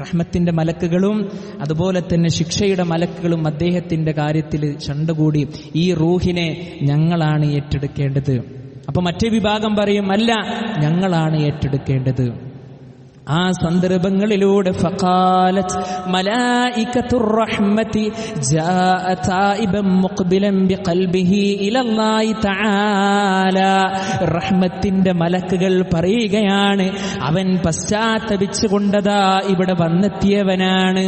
റഹ്മത്തിന്റെ മലക്കുകളും അതുപോലെ തന്നെ ശിക്ഷയുടെ മലക്കുകളും അദ്ദേഹത്തിന്റെ കാര്യത്തിൽ ശണ്ട കൂടി ഈ റൂഹിനെ ഞങ്ങളാണ് ഏറ്റെടുക്കേണ്ടത്. അപ്പൊ മറ്റേ വിഭാഗം പറയും അല്ല ഞങ്ങളാണ് ഏറ്റെടുക്കേണ്ടത്. ആ സന്ദർഭങ്ങളിലൂടെ ഫഖാലത്ത് മലായികത്തുർ തആല. റഹ്മത്തിന്റെ മലക്കുകൾ പറയുകയാണ് അവൻ പശ്ചാത്തപിച്ചുകൊണ്ടതാ ഇവിടെ വന്നെത്തിയവനാണ്.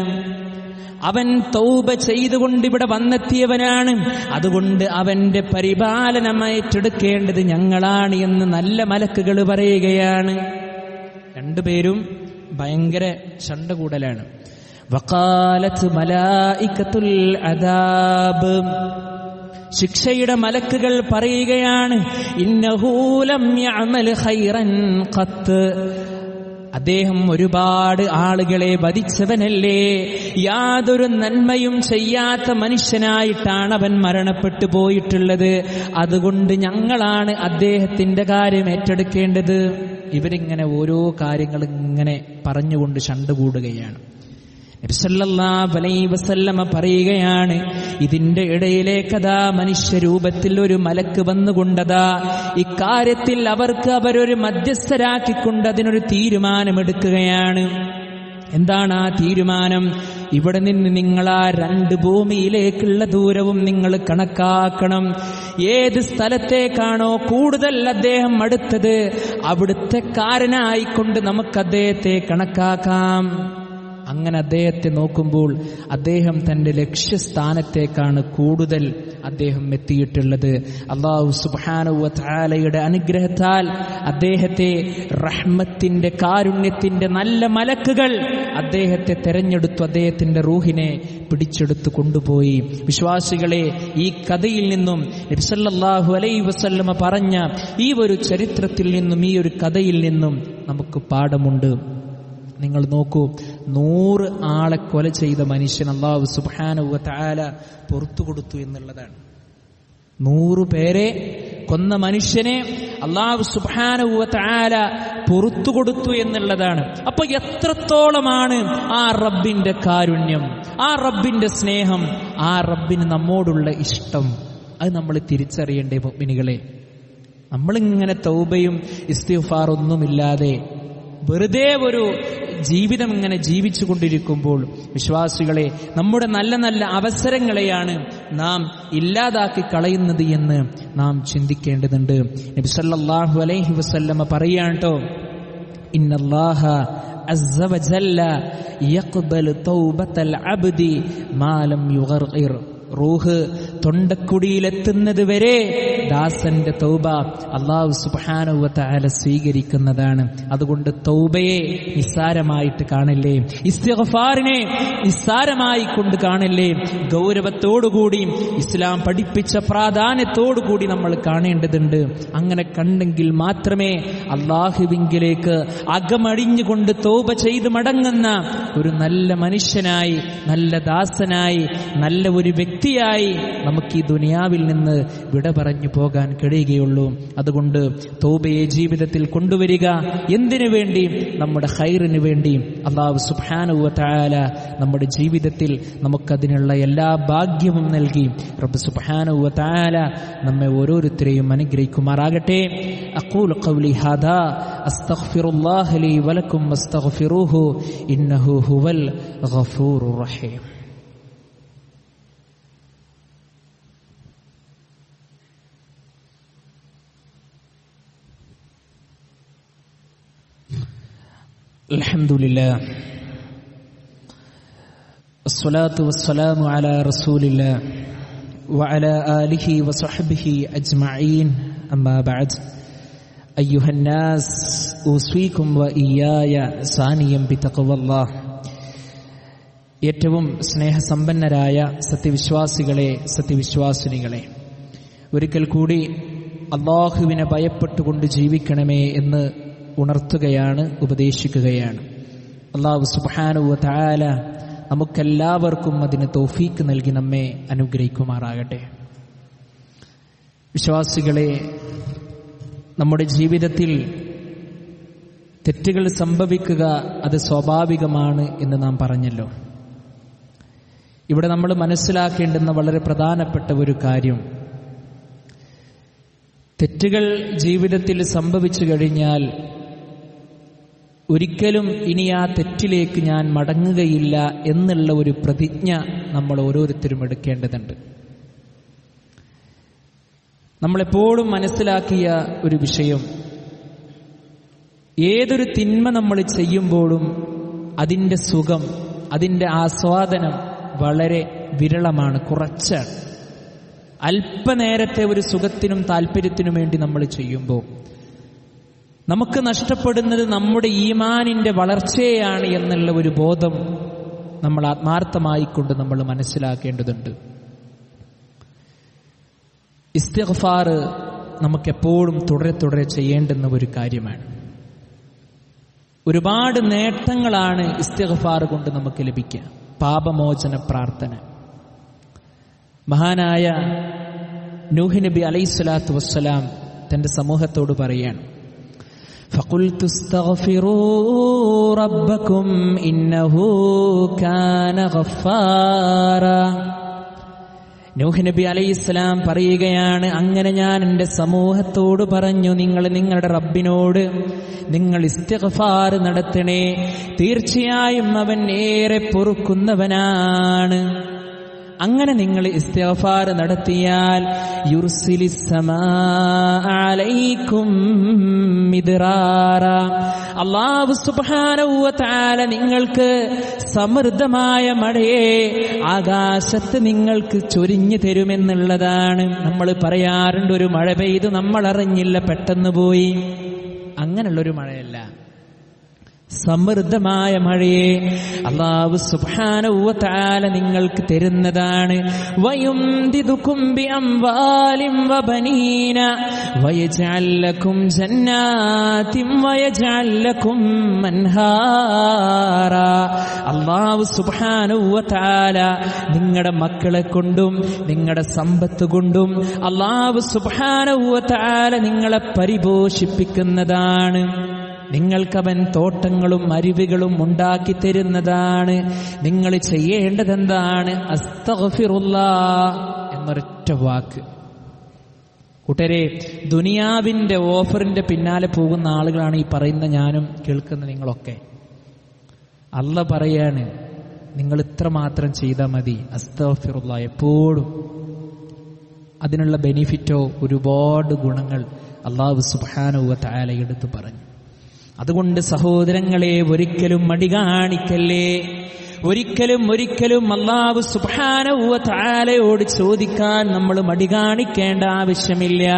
അവൻ തൗബ ചെയ്തുകൊണ്ട് ഇവിടെ വന്നെത്തിയവനാണ്. അതുകൊണ്ട് അവന്റെ പരിപാലനം ഏറ്റെടുക്കേണ്ടത് ഞങ്ങളാണ് എന്ന് നല്ല മലക്കുകൾ പറയുകയാണ്. രണ്ടുപേരും ഭയങ്കര ശണ്ട കൂടലാണ് വക്കാലത്ത് മലായിക്കത്തുൽ അദാബ്. ശിക്ഷയുടെ മലക്കുകൾ പറയുകയാണ് ഇന്നഹൂലം ഖത്ത്. അദ്ദേഹം ഒരുപാട് ആളുകളെ വധിച്ചവനല്ലേ? യാതൊരു നന്മയും ചെയ്യാത്ത മനുഷ്യനായിട്ടാണ് അവൻ മരണപ്പെട്ടു പോയിട്ടുള്ളത്. അതുകൊണ്ട് ഞങ്ങളാണ് അദ്ദേഹത്തിന്റെ കാര്യം ഏറ്റെടുക്കേണ്ടത്. ഇവരിങ്ങനെ ഓരോ കാര്യങ്ങൾ ഇങ്ങനെ പറഞ്ഞുകൊണ്ട് അലൈഹി വസല്ലമ പറയുകയാണ് ഇതിന്റെ ഇടയിലേക്കതാ മനുഷ്യരൂപത്തിൽ ഒരു മലക്ക് വന്നുകൊണ്ടതാ ഇക്കാര്യത്തിൽ അവർക്ക് അവരൊരു മധ്യസ്ഥരാക്കിക്കൊണ്ട് അതിനൊരു തീരുമാനമെടുക്കുകയാണ്. എന്താണ് ആ തീരുമാനം? ഇവിടെ നിന്ന് നിങ്ങൾ ആ രണ്ട് ഭൂമിയിലേക്കുള്ള ദൂരവും നിങ്ങൾ കണക്കാക്കണം. ഏത് സ്ഥലത്തേക്കാണോ കൂടുതൽ അദ്ദേഹം അടുത്തത് അവിടുത്തെ കാരനായിക്കൊണ്ട് നമുക്ക് അദ്ദേഹത്തെ കണക്കാക്കാം. അങ്ങനെ അദ്ദേഹത്തെ നോക്കുമ്പോൾ അദ്ദേഹം തന്റെ ലക്ഷ്യസ്ഥാനത്തേക്കാണ് കൂടുതൽ അദ്ദേഹം എത്തിയിട്ടുള്ളത്. അള്ളാഹു സുബാനുവ താലയുടെ അനുഗ്രഹത്താൽ അദ്ദേഹത്തെ റഹ്മത്തിന്റെ കാരുണ്യത്തിന്റെ നല്ല മലക്കുകൾ അദ്ദേഹത്തെ തെരഞ്ഞെടുത്തു. അദ്ദേഹത്തിന്റെ റൂഹിനെ പിടിച്ചെടുത്തു കൊണ്ടുപോയി. വിശ്വാസികളെ ഈ കഥയിൽ നിന്നും നബ്സല്ലാഹു അലൈ വസല്ലമ പറഞ്ഞ ഈ ഒരു ചരിത്രത്തിൽ നിന്നും ഈ ഒരു കഥയിൽ നിന്നും നമുക്ക് പാഠമുണ്ട്. നിങ്ങൾ നോക്കൂ നൂറ് ആളെ കൊല ചെയ്ത മനുഷ്യൻ അള്ളാഹു സുബാനുവ താല പുറത്തു കൊടുത്തു എന്നുള്ളതാണ്. നൂറു പേരെ കൊന്ന മനുഷ്യനെ അള്ളാഹു സുബാനുവ താല പുറത്തു കൊടുത്തു എന്നുള്ളതാണ്. അപ്പൊ എത്രത്തോളമാണ് ആ റബ്ബിന്റെ കാരുണ്യം ആ റബ്ബിന്റെ സ്നേഹം ആ റബ്ബിന് നമ്മോടുള്ള ഇഷ്ടം? അത് നമ്മൾ തിരിച്ചറിയേണ്ടേ മുഗ്മിനികളെ നമ്മളിങ്ങനെ തൗബയും ഇസ്തിഫാർ ഒന്നുമില്ലാതെ വെറുതെ ഒരു ജീവിതം ഇങ്ങനെ ജീവിച്ചു കൊണ്ടിരിക്കുമ്പോൾ വിശ്വാസികളെ നമ്മുടെ നല്ല നല്ല അവസരങ്ങളെയാണ് നാം ഇല്ലാതാക്കി കളയുന്നത് എന്ന് നാം ചിന്തിക്കേണ്ടതുണ്ട് നബി സല്ലല്ലാഹു അലൈഹി വസല്ലമ പറയാട്ടോ ഇന്നല്ലാഹ عز وجل يقبل توبة العبد ما لم يغرغر റൂഹ് തൊണ്ടക്കുടിയിലെത്തുന്നത് വരെ ദാസന്റെ തൗബ അള്ളാഹു സുബാനുവല സ്വീകരിക്കുന്നതാണ്. അതുകൊണ്ട് തൗബയെ നിസ്സാരമായിട്ട് കാണില്ലേ? ഇസ്തിഫാറിനെ നിസ്സാരമായി കൊണ്ട് കാണില്ലേ? ഗൗരവത്തോടുകൂടി ഇസ്ലാം പഠിപ്പിച്ച പ്രാധാന്യത്തോടുകൂടി നമ്മൾ കാണേണ്ടതുണ്ട്. അങ്ങനെ കണ്ടെങ്കിൽ മാത്രമേ അള്ളാഹുവിങ്കിലേക്ക് അകമടിഞ്ഞുകൊണ്ട് തൗബ ചെയ്ത് മടങ്ങുന്ന ഒരു നല്ല മനുഷ്യനായി നല്ല ദാസനായി നല്ല ഒരു വ്യക്തിയായി നമുക്ക് ഈ ദുനിയാവിൽ നിന്ന് വിട പറഞ്ഞു പോകാൻ കഴിയുകയുള്ളൂ അതുകൊണ്ട് തോബയെ ജീവിതത്തിൽ കൊണ്ടുവരിക എന്തിനു വേണ്ടി നമ്മുടെ ഹൈറിന് വേണ്ടി അള്ളാഹു സുബാനുവ താല നമ്മുടെ ജീവിതത്തിൽ നമുക്കതിനുള്ള എല്ലാ ഭാഗ്യവും നൽകി റബ്ബ് സുബാനുവ താല നമ്മെ ഓരോരുത്തരെയും അനുഗ്രഹിക്കുമാറാകട്ടെ അക്കൂൽ قولي هذا أستغفر الله لي ولكم واستغفروه إنه هو الغفور الرحيم الحمد لله الصلاة والسلام على رسول الله وعلى آله وصحبه أجمعين أما بعد أيها الناس أوصيكم وإياي ثانيا بتقوى الله ഏറ്റവും സ്നേഹസമ്പന്നരായ സത്യവിശ്വാസികളെ സത്യവിശ്വാസിനികളെ ഒരിക്കൽ കൂടി അള്ളാഹുവിനെ ഭയപ്പെട്ടുകൊണ്ട് ജീവിക്കണമേ എന്ന് ഉണർത്തുകയാണ് ഉപദേശിക്കുകയാണ്. അള്ളാഹു സുബാനുവ താല നമുക്കെല്ലാവർക്കും അതിന് തോഫീക്ക് നൽകി നമ്മെ അനുഗ്രഹിക്കുമാറാകട്ടെ. വിശ്വാസികളെ നമ്മുടെ ജീവിതത്തിൽ തെറ്റുകൾ സംഭവിക്കുക അത് സ്വാഭാവികമാണ് എന്ന് നാം പറഞ്ഞല്ലോ. ഇവിടെ നമ്മൾ മനസ്സിലാക്കേണ്ടുന്ന വളരെ പ്രധാനപ്പെട്ട ഒരു കാര്യം. തെറ്റുകൾ ജീവിതത്തിൽ സംഭവിച്ചു കഴിഞ്ഞാൽ ഒരിക്കലും ഇനി ആ തെറ്റിലേക്ക് ഞാൻ മടങ്ങുകയില്ല എന്നുള്ള ഒരു പ്രതിജ്ഞ നമ്മൾ ഓരോരുത്തരും എടുക്കേണ്ടതുണ്ട്. നമ്മളെപ്പോഴും മനസ്സിലാക്കിയ ഒരു വിഷയം ഏതൊരു തിന്മ നമ്മൾ ചെയ്യുമ്പോഴും അതിന്റെ സുഖം അതിന്റെ ആസ്വാദനം വളരെ വിരളമാണ് കുറച്ചാണ്. അല്പനേരത്തെ ഒരു സുഖത്തിനും താല്പര്യത്തിനും വേണ്ടി നമ്മൾ ചെയ്യുമ്പോൾ നമുക്ക് നഷ്ടപ്പെടുന്നത് നമ്മുടെ ഈമാനിന്റെ വളർച്ചയാണ് എന്നുള്ള ഒരു ബോധം നമ്മൾ ആത്മാർത്ഥമായിക്കൊണ്ട് നമ്മൾ മനസ്സിലാക്കേണ്ടതുണ്ട്. ഇസ്തിഗ്ഫാർ നമുക്കെപ്പോഴും തുടരെ തുടരെ ചെയ്യേണ്ടുന്ന ഒരു കാര്യമാണ്. ഒരുപാട് നേട്ടങ്ങളാണ് ഇസ്തിഗ്ഫാർ കൊണ്ട് നമുക്ക് ലഭിക്കുക. പാപമോചന പ്രാർത്ഥന. മഹാനായ നൂഹ് നബി അലൈഹി സ്വലാത്തു വസ്സലാം തന്റെ സമൂഹത്തോട് പറയാണ് فقلت استغفروا ربكم إنه كان غفارا നൂഹ് നബി അലൈഹി ഇസ്ലാം പറയുകയാണ് അങ്ങനെ ഞാൻ എൻ്റെ സമൂഹത്തോട് പറഞ്ഞു നിങ്ങൾ നിങ്ങളുടെ റബ്ബിനോട് നിങ്ങൾ ഇസ്തിഗ്ഫാർ നടത്തണേ തീർച്ചയായും അവൻ ഏറെ പൊറുക്കുന്നവനാണ് അങ്ങനെ നിങ്ങൾ ഇസ്തിഗ്ഫാർ നടത്തിയാൽ നിങ്ങൾക്ക് സമൃദ്ധമായ മഴയെ ആകാശത്ത് നിങ്ങൾക്ക് ചൊരിഞ്ഞു തരുമെന്നുള്ളതാണ്. നമ്മൾ പറയാറുണ്ട് ഒരു മഴ പെയ്തു നമ്മൾ അറിഞ്ഞില്ല പെട്ടെന്ന് പോയി. അങ്ങനെയുള്ളൊരു മഴയല്ല. സമൃദ്ധമായ മഴയെ അള്ളാഹു സുബ്ഹാനഹു തആല നിങ്ങൾക്ക് തരുന്നതാണ്. അള്ളാഹു സുബ്ഹാനഹു തആല നിങ്ങളുടെ മക്കളെ കൊണ്ടും നിങ്ങളുടെ സമ്പത്ത് കൊണ്ടും അള്ളാഹു സുബ്ഹാനഹു തആല നിങ്ങളെ പരിപോഷിപ്പിക്കുന്നതാണ്. നിങ്ങൾക്കവൻ തോട്ടങ്ങളും അരുവികളും ഉണ്ടാക്കി തരുന്നതാണ്. നിങ്ങൾ ചെയ്യേണ്ടത് എന്താണ് അസ്തഫിറുള്ള എന്നൊരൊറ്റ വാക്ക്. കൂട്ടരെ ദുനിയാവിന്റെ ഓഫറിന്റെ പിന്നാലെ പോകുന്ന ആളുകളാണ് ഈ പറയുന്ന ഞാനും കേൾക്കുന്ന നിങ്ങളൊക്കെ. അല്ല പറയാണ് നിങ്ങൾ ഇത്ര മാത്രം ചെയ്താൽ മതി. അസ്തഫിറുള്ള എപ്പോഴും. അതിനുള്ള ബെനിഫിറ്റോ ഒരുപാട് ഗുണങ്ങൾ അള്ളാഹു സുബാനുവ താല എടുത്തു പറഞ്ഞു. അതുകൊണ്ട് സഹോദരങ്ങളെ ഒരിക്കലും മടി കാണിക്കല്ലേ? ഒരിക്കലും ഒരിക്കലും അള്ളാഹു സുബാനവ താലയോട് ചോദിക്കാൻ നമ്മൾ മടി കാണിക്കേണ്ട ആവശ്യമില്ല.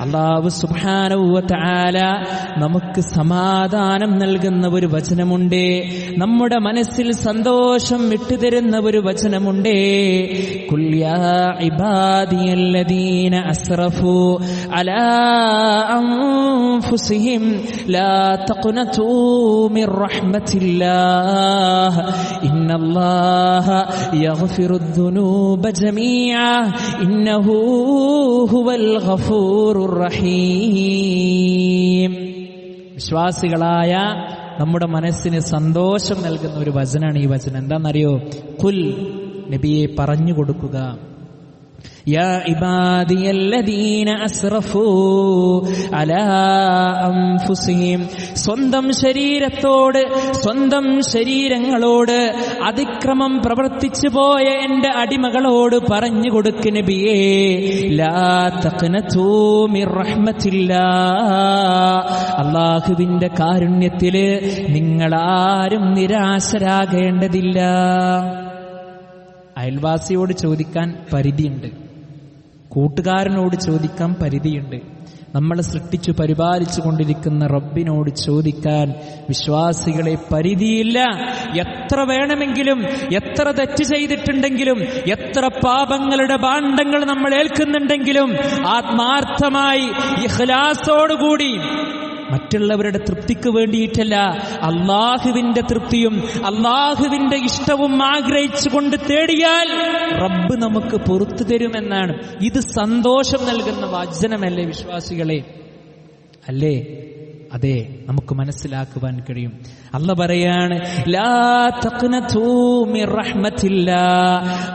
അള്ളാഹു സുബാനവുവല നമുക്ക് സമാധാനം നൽകുന്ന ഒരു വചനമുണ്ട്. നമ്മുടെ മനസ്സിൽ സന്തോഷം വിട്ടുതരുന്ന ഒരു വചനമുണ്ട്. അസ്റഫു അലാ അൻഫുസിഹിം ലാ തഖ്നതു മിർ റഹ്മത്തില്ലാഹ്. ഇന്നല്ലാഹ യഗ്ഫിറുദ്ദുനൂബ ജമീഅ. ഇന്നഹു ഹുവൽ ഗഫൂറു റഹീം. വിശ്വാസികളായ നമ്മുടെ മനസ്സിന് സന്തോഷം നൽകുന്ന ഒരു വചനാണ് ഈ വചനം. എന്താണെന്നറിയോ? കുൽ നബിയെ പറഞ്ഞു കൊടുക്കുക. يا عبادي الذين أسرفوا على أنفسهم സ്വന്തം ശരീരത്തോട് സ്വന്തം ശരീരങ്ങളോട് അതിക്രമം പ്രവർത്തിച്ചു പോയ എന്റെ അടിമകളോട് പറഞ്ഞു കൊടുക്ക് നബിയേ ലാ തഖ്നതൂ മിർ റഹ്മത്തില്ലാ അള്ളാഹുവിന്റെ കാരുണ്യത്തില് നിങ്ങളാരും നിരാശരാകേണ്ടതില്ല അയൽവാസിയോട് ചോദിക്കാൻ പരിധിയുണ്ട് കൂട്ടുകാരനോട് ചോദിക്കാൻ പരിധിയുണ്ട്. നമ്മളെ സൃഷ്ടിച്ചു പരിപാലിച്ചു കൊണ്ടിരിക്കുന്ന റബ്ബിനോട് ചോദിക്കാൻ വിശ്വാസികളെ പരിധിയില്ല. എത്ര വേണമെങ്കിലും എത്ര തെറ്റ് ചെയ്തിട്ടുണ്ടെങ്കിലും എത്ര പാപങ്ങളുടെ ഭാണ്ഡങ്ങൾ നമ്മൾ ഏൽക്കുന്നുണ്ടെങ്കിലും ആത്മാർത്ഥമായി ഇഖ്ലാസോടുകൂടി മറ്റുള്ളവരുടെ തൃപ്തിക്ക് വേണ്ടിയിട്ടല്ല. അള്ളാഹുവിന്റെ തൃപ്തിയും അള്ളാഹുവിന്റെ ഇഷ്ടവും ആഗ്രഹിച്ചുകൊണ്ട് തേടിയാൽ റബ്ബ് നമുക്ക് പുറത്തു തരുമെന്നാണ്. ഇത് സന്തോഷം നൽകുന്ന വചനമല്ലേ വിശ്വാസികളെ? അല്ലേ? അതെ നമുക്ക് മനസ്സിലാക്കുവാൻ കഴിയും. അല്ല പറയാണ്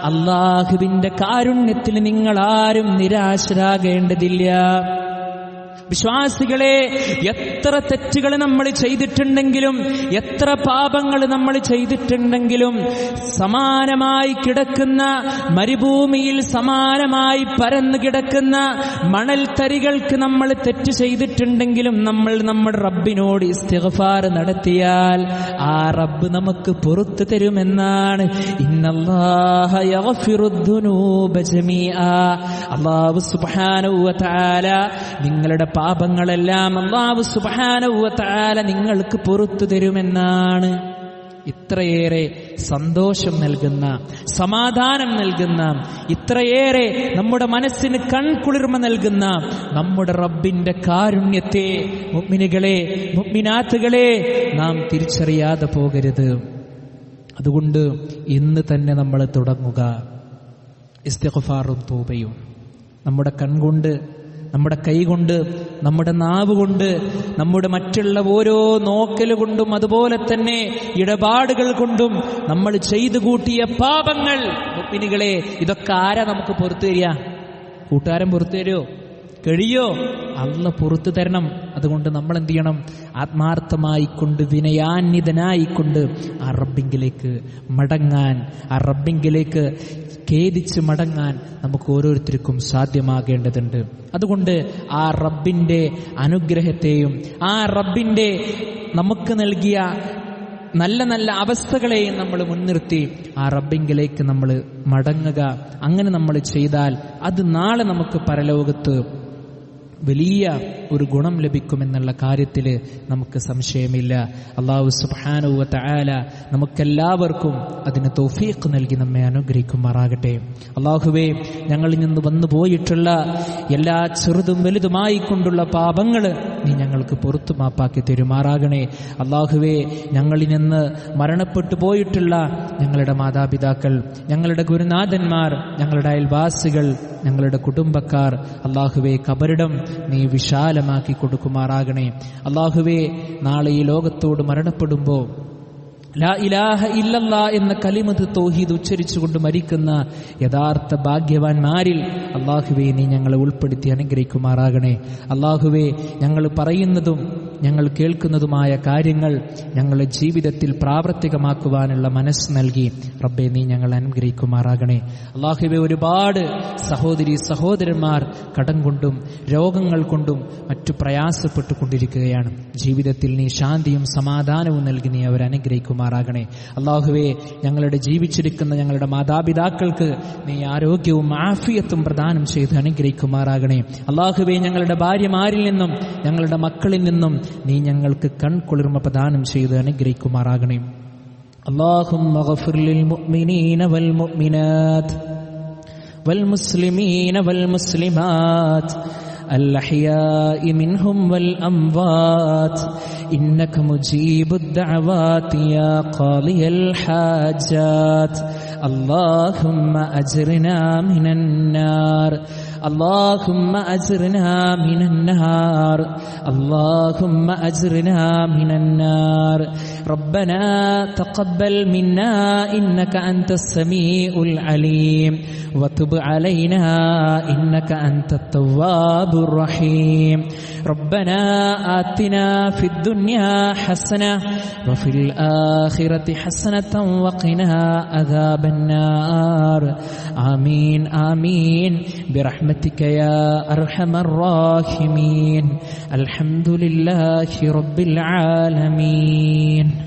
അള്ളാഹുവിന്റെ കാരുണ്യത്തിൽ നിങ്ങൾ ആരും നിരാശരാകേണ്ടതില്ല. വിശ്വാസികളെ എത്ര തെറ്റുകൾ നമ്മൾ ചെയ്തിട്ടുണ്ടെങ്കിലും എത്ര പാപങ്ങൾ നമ്മൾ ചെയ്തിട്ടുണ്ടെങ്കിലും സമാനമായി കിടക്കുന്ന മരുഭൂമിയിൽ സമാനമായി പരന്നു കിടക്കുന്ന മണൽത്തരികൾക്ക് നമ്മൾ തെറ്റ് ചെയ്തിട്ടുണ്ടെങ്കിലും നമ്മൾ നമ്മുടെ റബ്ബിനോട് ഇസ്തിഗ്ഫാർ നടത്തിയാൽ ആ റബ്ബ് നമുക്ക് പുറത്തു തരുമെന്നാണ്. നിങ്ങളുടെ പാപങ്ങളെല്ലാം അള്ളാഹു സുബാനവുവത്താല നിങ്ങൾക്ക് പുറത്തു തരുമെന്നാണ് ഇത്രയേറെ സന്തോഷം നൽകുന്ന സമാധാനം നൽകുന്ന ഇത്രയേറെ നമ്മുടെ മനസ്സിന് കൺകുളിർമ നൽകുന്ന നമ്മുടെ റബ്ബിന്റെ കാരുണ്യത്തെ മുഗ്മിനികളെ മുഗ്മിനാത്തുകളെ നാം തിരിച്ചറിയാതെ പോകരുത്. അതുകൊണ്ട് ഇന്ന് തന്നെ നമ്മൾ തുടങ്ങുക. ഇസ്തിഗ്ഫാറും തൂബയും. നമ്മുടെ കൺകൊണ്ട് നമ്മുടെ കൈകൊണ്ട് നമ്മുടെ നാവ് കൊണ്ട് നമ്മുടെ മറ്റുള്ള ഓരോ നോക്കൽ കൊണ്ടും അതുപോലെ തന്നെ ഇടപാടുകൾ കൊണ്ടും നമ്മൾ ചെയ്തു കൂട്ടിയ പാപങ്ങൾ. മുപ്പിനികളെ ഇതൊക്കെ ആരാ നമുക്ക് പുറത്തു തരിക? കൂട്ടുകാരൻ പുറത്തു തരുമോ കഴിയോ? അള്ള പുറത്തു തരണം. അതുകൊണ്ട് നമ്മൾ എന്ത് ചെയ്യണം? ആത്മാർത്ഥമായിക്കൊണ്ട് വിനയാന്വിതനായിക്കൊണ്ട് ആ റബ്ബിങ്കിലേക്ക് മടങ്ങാൻ ആ റബ്ബിങ്കിലേക്ക് ഖേദിച്ച് മടങ്ങാൻ നമുക്ക് ഓരോരുത്തർക്കും സാധ്യമാകേണ്ടതുണ്ട്. അതുകൊണ്ട് ആ റബ്ബിന്റെ അനുഗ്രഹത്തെയും ആ റബ്ബിന്റെ നമുക്ക് നൽകിയ നല്ല നല്ല അവസ്ഥകളെയും നമ്മൾ മുൻനിർത്തി ആ റബ്ബിങ്കിലേക്ക് നമ്മൾ മടങ്ങുക. അങ്ങനെ നമ്മൾ ചെയ്താൽ അത് നാളെ നമുക്ക് പരലോകത്ത് വലിയ ഒരു ഗുണം ലഭിക്കുമെന്നുള്ള കാര്യത്തിൽ നമുക്ക് സംശയമില്ല. അള്ളാഹു സുബാനുവ ആല നമുക്കെല്ലാവർക്കും അതിന് തൗഫീഖ് നൽകി നമ്മെ അനുഗ്രഹിക്കുമാറാകട്ടെ. അള്ളാഹുവേ ഞങ്ങളിൽ നിന്ന് വന്നു പോയിട്ടുള്ള എല്ലാ ചെറുതും വലുതുമായി കൊണ്ടുള്ള പാപങ്ങൾ നീ ഞങ്ങൾക്ക് പുറത്തു മാപ്പാക്കി തരുമാറാകണേ. അള്ളാഹുവേ ഞങ്ങളിൽ നിന്ന് മരണപ്പെട്ടു പോയിട്ടുള്ള ഞങ്ങളുടെ മാതാപിതാക്കൾ ഞങ്ങളുടെ ഗുരുനാഥന്മാർ ഞങ്ങളുടെ അയൽവാസികൾ ഞങ്ങളുടെ കുടുംബക്കാർ അള്ളാഹുവെ കബറിടം നീ വിശാലമാക്കി കൊടുക്കുമാറാകണേ. അള്ളാഹുവെ നാളെ ഈ ലോകത്തോട് മരണപ്പെടുമ്പോൾ ലാ ഇലാഹ എന്ന കലിമത് തൗഹീദ് ഉച്ചരിച്ചുകൊണ്ട് മരിക്കുന്ന യഥാർത്ഥ ഭാഗ്യവാന്മാരിൽ അള്ളാഹുവെ നീ ഞങ്ങളെ ഉൾപ്പെടുത്തി അനുഗ്രഹിക്കുമാറാകണേ. അള്ളാഹുവെ ഞങ്ങൾ പറയുന്നതും ഞങ്ങൾ കേൾക്കുന്നതുമായ കാര്യങ്ങൾ ഞങ്ങളുടെ ജീവിതത്തിൽ പ്രാവർത്തികമാക്കുവാനുള്ള മനസ്സ് നൽകി. റബ്ബെ നീ ഞങ്ങൾ അനുഗ്രഹിക്കുമാറാകണേ. അള്ളാഹുവെ ഒരുപാട് സഹോദരി സഹോദരന്മാർ കടം കൊണ്ടും രോഗങ്ങൾ കൊണ്ടും മറ്റു പ്രയാസപ്പെട്ടു കൊണ്ടിരിക്കുകയാണ് ജീവിതത്തിൽ നീ ശാന്തിയും സമാധാനവും നൽകി നീ അവർ അനുഗ്രഹിക്കുമാറാകണേ അള്ളാഹുവെ ഞങ്ങളുടെ ജീവിച്ചിരിക്കുന്ന ഞങ്ങളുടെ മാതാപിതാക്കൾക്ക് നീ ആരോഗ്യവും ആഫിയത്തും പ്രദാനം ചെയ്ത് അനുഗ്രഹിക്കുമാറാകണേ അള്ളാഹുവെ ഞങ്ങളുടെ ഭാര്യമാരിൽ നിന്നും ഞങ്ങളുടെ മക്കളിൽ നിന്നും നീ ഞങ്ങൾക്ക് കൺകുളിർമ പ്രദാനം ചെയ്ത് അനുഗ്രഹിക്കുമാറാകണേ اللهم اغفر للمؤمنين والمؤمنات والمسلمين والمسلمات الأحياء منهم والأموات. إنك مجيب الدعوات يا قاضي الحاجات. اللهم أجرنا من النار. اللهم أجرنا من النار. اللهم أجرنا من النار. ربنا تقبل منا إنك أنت السميع العليم وتب علينا إنك أنت التواب الرحيم ربنا آتنا في الدنيا حسنة وفي الآخرة حسنة وقنا عذاب النار. آمين آمين. برحمتك يا أرحم الراحمين. الحمد لله رب العالمين.